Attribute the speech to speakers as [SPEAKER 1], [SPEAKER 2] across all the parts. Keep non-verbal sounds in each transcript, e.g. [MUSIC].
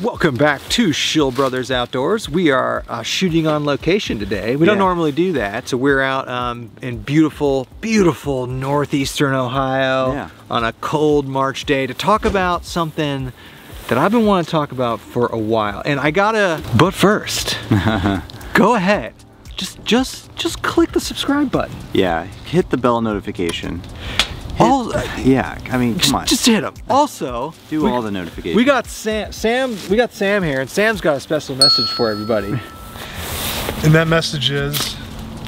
[SPEAKER 1] Welcome back to Schill Brothers Outdoors. We are uh, shooting on location today. We don't normally do that, so we're out um, in beautiful, beautiful northeastern Ohio
[SPEAKER 2] Yeah.
[SPEAKER 1] on a cold March day to talk about something that I've been wanting to talk about for a while. And I gotta, but first, [LAUGHS] go ahead, just, just, just click the subscribe button.
[SPEAKER 2] Yeah, hit the bell notification. Hit-
[SPEAKER 1] All-
[SPEAKER 2] yeah, I mean, come on.
[SPEAKER 1] Just, just hit them. Also,
[SPEAKER 2] do
[SPEAKER 1] we-
[SPEAKER 2] all the notifications.
[SPEAKER 1] We got Sam, Sam, we got Sam here, and Sam's got a special message for everybody.
[SPEAKER 3] And that message is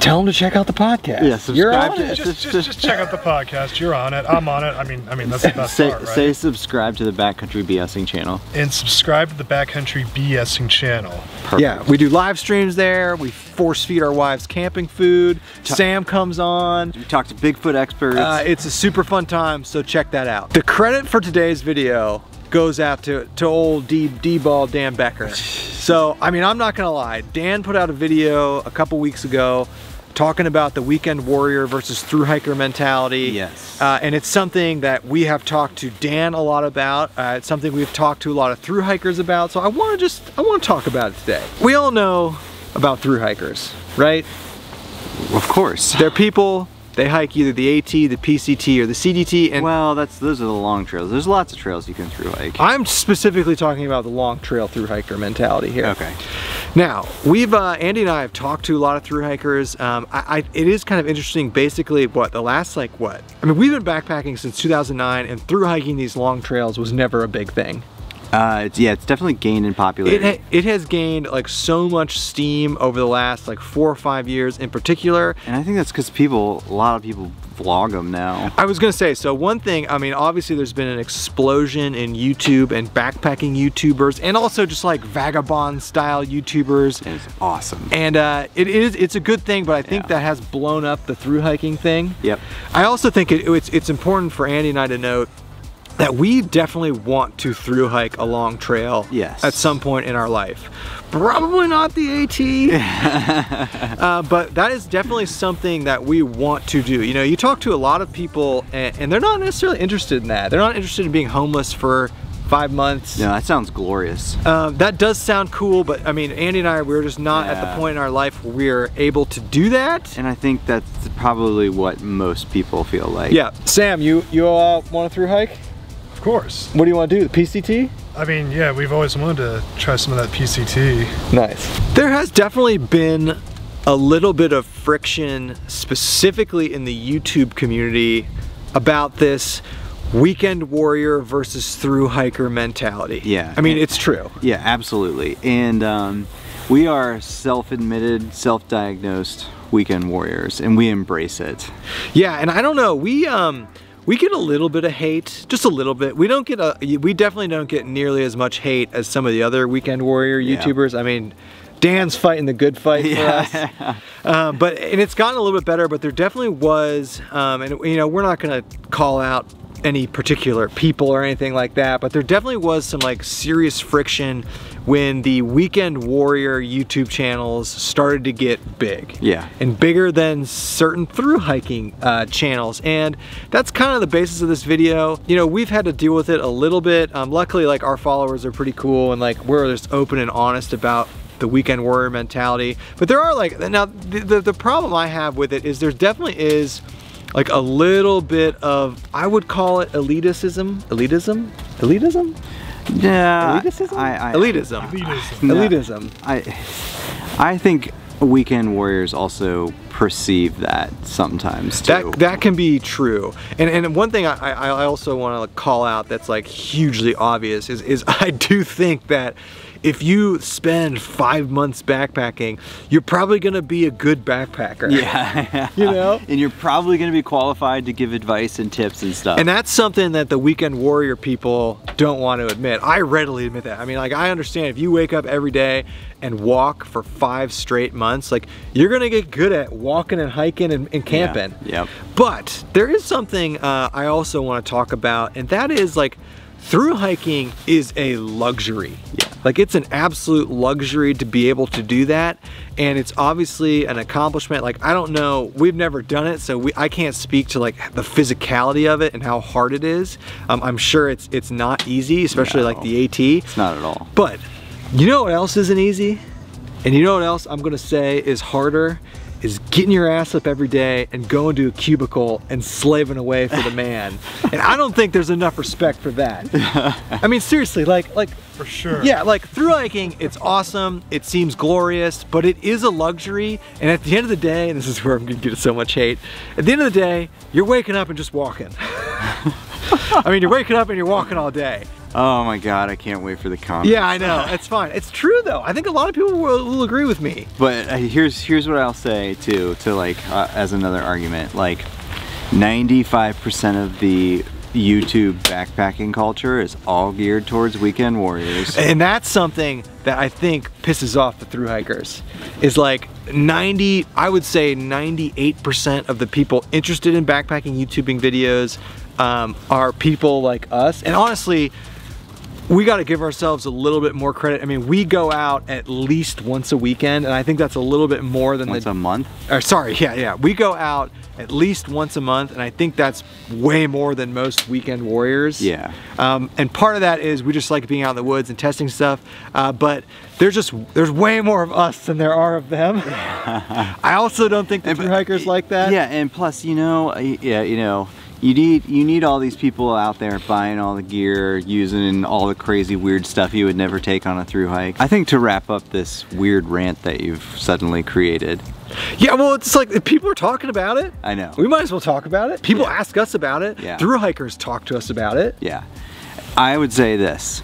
[SPEAKER 1] Tell them to check out the podcast.
[SPEAKER 2] Yeah,
[SPEAKER 1] You're on
[SPEAKER 2] to-
[SPEAKER 1] it.
[SPEAKER 3] just, just, just check out the podcast. You're on it. I'm on it. I mean, I mean that's the [LAUGHS] best
[SPEAKER 2] say,
[SPEAKER 3] part, right?
[SPEAKER 2] say subscribe to the Backcountry BSing channel.
[SPEAKER 3] and subscribe to the Backcountry BSing channel.
[SPEAKER 2] Perfect.
[SPEAKER 1] Yeah, we do live streams there. We force feed our wives camping food. Sam comes on.
[SPEAKER 2] We talk to Bigfoot experts.
[SPEAKER 1] Uh, it's a super fun time, so check that out. The credit for today's video goes out to, to old D, D-Ball Dan Becker. [LAUGHS] So, I mean, I'm not gonna lie. Dan put out a video a couple weeks ago talking about the weekend warrior versus through hiker mentality.
[SPEAKER 2] Yes.
[SPEAKER 1] Uh, and it's something that we have talked to Dan a lot about. Uh, it's something we've talked to a lot of through hikers about. So I want to just, I want to talk about it today. We all know about through hikers, right?
[SPEAKER 2] of course.
[SPEAKER 1] They're people, they hike either the AT, the PCT, or the CDT, and
[SPEAKER 2] well, that's those are the long trails. There's lots of trails you can through hike.
[SPEAKER 1] I'm specifically talking about the long trail through hiker mentality here.
[SPEAKER 2] Okay.
[SPEAKER 1] Now, we've, uh, Andy and I have talked to a lot of through hikers. Um, I, I, it is kind of interesting, basically, what, the last, like, what? I mean, we've been backpacking since 2009, and through hiking these long trails was never a big thing.
[SPEAKER 2] Uh, it's, yeah, it's definitely gained in
[SPEAKER 1] It,
[SPEAKER 2] popularity.
[SPEAKER 1] ha- it has gained, like, so much steam over the last, like, four or five years in particular.
[SPEAKER 2] and I think that's because people, a lot of people vlog them now.
[SPEAKER 1] I was gonna say, so one thing, I mean, obviously there's been an explosion in YouTube and backpacking YouTubers, and also just like vagabond style YouTubers.
[SPEAKER 2] And it's awesome.
[SPEAKER 1] And uh, it is, it's a good thing, but I think
[SPEAKER 2] Yeah.
[SPEAKER 1] that has blown up the through hiking thing.
[SPEAKER 2] Yep.
[SPEAKER 1] I also think it, it's, it's important for Andy and I to note that we definitely want to through hike a long trail
[SPEAKER 2] Yes.
[SPEAKER 1] at some point in our life. Probably not the AT, [LAUGHS] uh, but that is definitely something that we want to do. You know, you talk to a lot of people and, and they're not necessarily interested in that. They're not interested in being homeless for five months.
[SPEAKER 2] No, that sounds glorious.
[SPEAKER 1] Um, that does sound cool, but I mean, Andy and I, we're just not at the point in our life where we're able to do that.
[SPEAKER 2] And I think that's probably what most people feel like.
[SPEAKER 1] Yeah, Sam, you you uh, want to through hike?
[SPEAKER 3] Of course.
[SPEAKER 1] What do you want to do? The PCT?
[SPEAKER 3] I mean, yeah, we've always wanted to try some of that PCT.
[SPEAKER 1] Nice. There has definitely been a little bit of friction, specifically in the YouTube community, about this weekend warrior versus through hiker mentality.
[SPEAKER 2] Yeah.
[SPEAKER 1] I mean, it's true.
[SPEAKER 2] Yeah, absolutely. And um, we are self-admitted, self-diagnosed weekend warriors, and we embrace it.
[SPEAKER 1] Yeah, and I don't know, we um we get a little bit of hate, just a little bit. We don't get a we definitely don't get nearly as much hate as some of the other weekend warrior
[SPEAKER 2] Yeah.
[SPEAKER 1] YouTubers. I mean, Dan's fighting the good fight for us. Um, [LAUGHS] but and it's gotten a little bit better, but there definitely was, um, and you know, we're not gonna call out any particular people or anything like that, but there definitely was some like serious friction when the Weekend Warrior YouTube channels started to get big.
[SPEAKER 2] Yeah.
[SPEAKER 1] And bigger than certain through hiking uh, channels. And that's kind of the basis of this video. You know, we've had to deal with it a little bit. Um, luckily, like our followers are pretty cool and like we're just open and honest about the weekend warrior mentality. But there are like, now the, the, the problem I have with it is there definitely is like a little bit of, I would call it elitism. Elitism? Elitism?
[SPEAKER 2] Yeah.
[SPEAKER 1] Elitism?
[SPEAKER 2] I, I,
[SPEAKER 1] elitism.
[SPEAKER 3] Elitism.
[SPEAKER 2] No.
[SPEAKER 1] Elitism.
[SPEAKER 2] I, I think weekend warriors also perceive that sometimes too.
[SPEAKER 1] That that can be true. And and one thing I, I I also want to call out that's like hugely obvious is is [LAUGHS] I do think that if you spend five months backpacking, you're probably gonna be a good backpacker.
[SPEAKER 2] yeah. [LAUGHS]
[SPEAKER 1] You know?
[SPEAKER 2] and you're probably going to be qualified to give advice and tips and stuff.
[SPEAKER 1] And that's something that the weekend warrior people don't want to admit. I readily admit that. I mean, like, I understand if you wake up every day and walk for five straight months, like, you're gonna get good at walking and hiking and, and camping.
[SPEAKER 2] Yep.
[SPEAKER 1] But there is something uh, I also want to talk about, and that is like, through hiking is a luxury.
[SPEAKER 2] Yeah.
[SPEAKER 1] Like it's an absolute luxury to be able to do that. And it's obviously an accomplishment. Like I don't know, we've never done it, so we, I can't speak to like the physicality of it and how hard it is. Um, I'm sure it's it's not easy, especially
[SPEAKER 2] No.
[SPEAKER 1] like the AT.
[SPEAKER 2] It's not at all.
[SPEAKER 1] But you know what else isn't easy? And you know what else I'm gonna say is harder? Is getting your ass up every day and going to a cubicle and slaving away for the man. [LAUGHS] and I don't think there's enough respect for that. I mean, seriously, like, like,
[SPEAKER 3] For sure.
[SPEAKER 1] yeah, like through hiking, it's awesome. It seems glorious, but it is a luxury. And at the end of the day, and this is where I'm gonna get so much hate. At the end of the day, you're waking up and just walking. [LAUGHS] I mean, you're waking up and you're walking all day.
[SPEAKER 2] Oh my god, I can't wait for the comments.
[SPEAKER 1] Yeah, I know. It's fine. It's true though. I think a lot of people will, will agree with me.
[SPEAKER 2] But uh, here's here's what I'll say too to like uh, as another argument. Like 95% of the YouTube backpacking culture is all geared towards weekend warriors.
[SPEAKER 1] And that's something that I think pisses off the through hikers. Is like 90, I would say 98% of the people interested in backpacking YouTubing videos um, are people like us. And honestly, we got to give ourselves a little bit more credit. I mean, we go out at least once a weekend, and I think that's a little bit more than
[SPEAKER 2] Once
[SPEAKER 1] the
[SPEAKER 2] a month.
[SPEAKER 1] or sorry, yeah, yeah. We go out at least once a month, and I think that's way more than most weekend warriors.
[SPEAKER 2] Yeah.
[SPEAKER 1] Um, and part of that is we just like being out in the woods and testing stuff. Uh, but there's just there's way more of us than there are of them. [LAUGHS] I also don't think the
[SPEAKER 2] And-
[SPEAKER 1] hikers like that.
[SPEAKER 2] Yeah, and plus, you know, yeah, you know, you need you need all these people out there buying all the gear, using all the crazy weird stuff you would never take on a through hike. I think to wrap up this weird rant that you've suddenly created,
[SPEAKER 1] Yeah. Well, it's like if people are talking about it.
[SPEAKER 2] I know.
[SPEAKER 1] We might as well talk about it. People
[SPEAKER 2] Yeah.
[SPEAKER 1] ask us about it.
[SPEAKER 2] Yeah.
[SPEAKER 1] Through hikers talk to us about it.
[SPEAKER 2] Yeah. I would say this.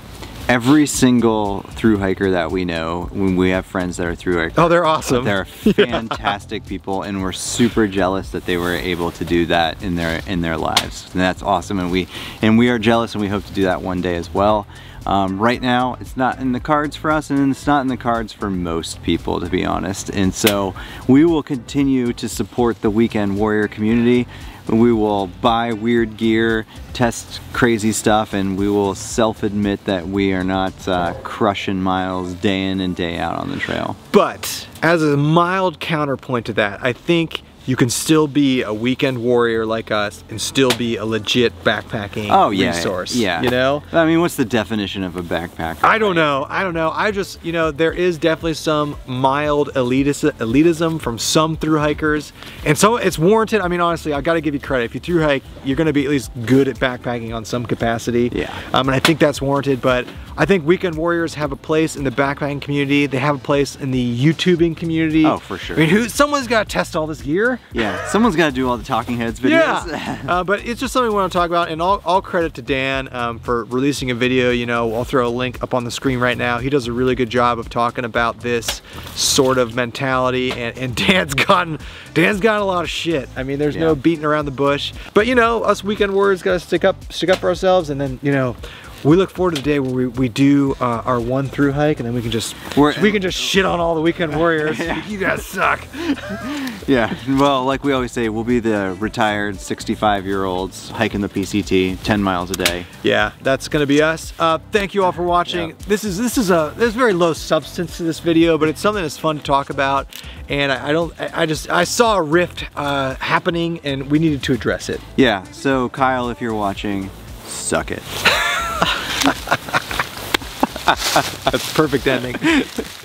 [SPEAKER 2] Every single through hiker that we know, when we have friends that are through hikers,
[SPEAKER 1] Oh, they're awesome.
[SPEAKER 2] they're [LAUGHS] fantastic people and we're super jealous that they were able to do that in their in their lives. And that's awesome and we and we are jealous and we hope to do that one day as well. Um, right now, it's not in the cards for us and it's not in the cards for most people, to be honest. And so we will continue to support the Weekend Warrior community. We will buy weird gear, test crazy stuff, and we will self-admit that we are not uh, crushing miles day in and day out on the trail.
[SPEAKER 1] But as a mild counterpoint to that, I think you can still be a weekend warrior like us and still be a legit backpacking
[SPEAKER 2] Oh yeah,
[SPEAKER 1] resource.
[SPEAKER 2] yeah.
[SPEAKER 1] You know?
[SPEAKER 2] I mean, what's the definition of a backpacker?
[SPEAKER 1] I don't know. I don't know. I just, you know, there is definitely some mild elitis- elitism from some through hikers. And so it's warranted. I mean, honestly, I got to give you credit. If you through hike, you're going to be at least good at backpacking on some capacity.
[SPEAKER 2] Yeah.
[SPEAKER 1] Um, and I think that's warranted. But I think weekend warriors have a place in the backpacking community. They have a place in the YouTubing community.
[SPEAKER 2] Oh, for sure.
[SPEAKER 1] I mean, who? Someone's got to test all this gear.
[SPEAKER 2] Yeah, someone's got to do all the talking heads videos.
[SPEAKER 1] Yeah, [LAUGHS] uh, but it's just something we want to talk about, and all, all credit to Dan um, for releasing a video. You know, I'll throw a link up on the screen right now. He does a really good job of talking about this sort of mentality, and, and [LAUGHS] Dan's gotten Dan's gotten a lot of shit. I mean, there's no beating around the bush, but you know, us weekend warriors got to stick up stick up for ourselves, and then you know. We look forward to the day where we, we do uh, our one through hike and then we can just
[SPEAKER 2] We're-
[SPEAKER 1] we can just shit on all the weekend warriors. [LAUGHS] You guys suck. [LAUGHS]
[SPEAKER 2] yeah, well, like we always say, we'll be the retired 65 year olds hiking the PCT 10 miles a day.
[SPEAKER 1] Yeah, that's gonna be us. Uh, thank you all for watching.
[SPEAKER 2] Yeah.
[SPEAKER 1] This is this is a there's very low substance to this video, but it's something that's fun to talk about. And I, I don't I I just I saw a rift uh, happening, and we needed to address it.
[SPEAKER 2] Yeah, so Kyle, if you're watching, suck it. [LAUGHS]
[SPEAKER 1] That's [LAUGHS] perfect ending. [LAUGHS]